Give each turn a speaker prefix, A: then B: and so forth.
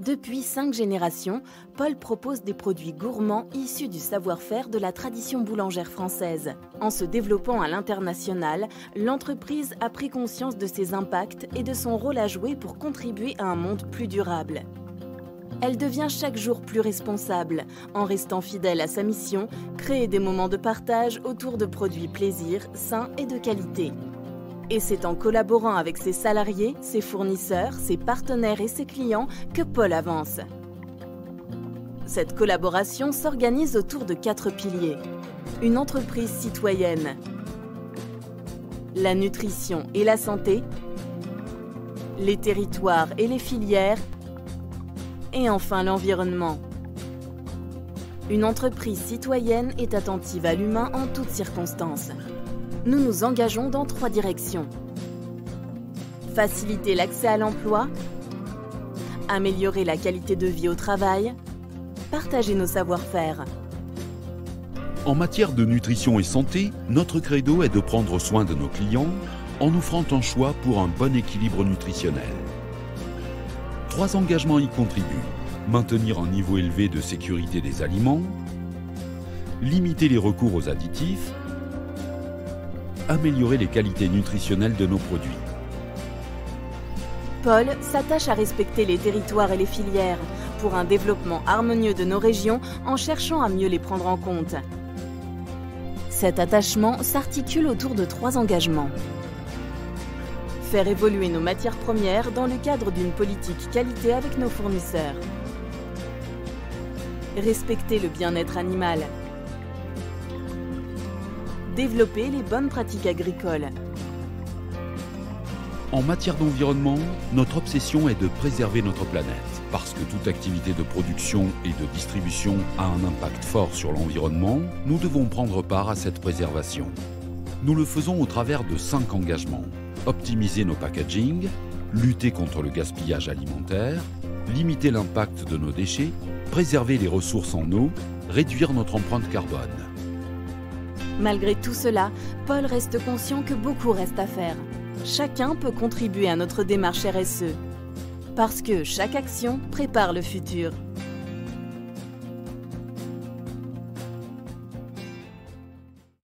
A: Depuis cinq générations, Paul propose des produits gourmands issus du savoir-faire de la tradition boulangère française. En se développant à l'international, l'entreprise a pris conscience de ses impacts et de son rôle à jouer pour contribuer à un monde plus durable. Elle devient chaque jour plus responsable, en restant fidèle à sa mission, créer des moments de partage autour de produits plaisir, sains et de qualité. Et c'est en collaborant avec ses salariés, ses fournisseurs, ses partenaires et ses clients que Paul avance. Cette collaboration s'organise autour de quatre piliers. Une entreprise citoyenne, la nutrition et la santé, les territoires et les filières et enfin l'environnement. Une entreprise citoyenne est attentive à l'humain en toutes circonstances. Nous nous engageons dans trois directions. Faciliter l'accès à l'emploi, améliorer la qualité de vie au travail, partager nos savoir-faire.
B: En matière de nutrition et santé, notre credo est de prendre soin de nos clients en offrant un choix pour un bon équilibre nutritionnel. Trois engagements y contribuent. Maintenir un niveau élevé de sécurité des aliments, limiter les recours aux additifs, améliorer les qualités nutritionnelles de nos produits.
A: Paul s'attache à respecter les territoires et les filières pour un développement harmonieux de nos régions en cherchant à mieux les prendre en compte. Cet attachement s'articule autour de trois engagements faire évoluer nos matières premières dans le cadre d'une politique qualité avec nos fournisseurs. Respecter le bien-être animal. Développer les bonnes pratiques agricoles.
B: En matière d'environnement, notre obsession est de préserver notre planète, parce que toute activité de production et de distribution a un impact fort sur l'environnement, nous devons prendre part à cette préservation. Nous le faisons au travers de cinq engagements optimiser nos packaging, lutter contre le gaspillage alimentaire, limiter l'impact de nos déchets, préserver les ressources en eau, réduire notre empreinte carbone.
A: Malgré tout cela, Paul reste conscient que beaucoup reste à faire. Chacun peut contribuer à notre démarche RSE. Parce que chaque action prépare le futur.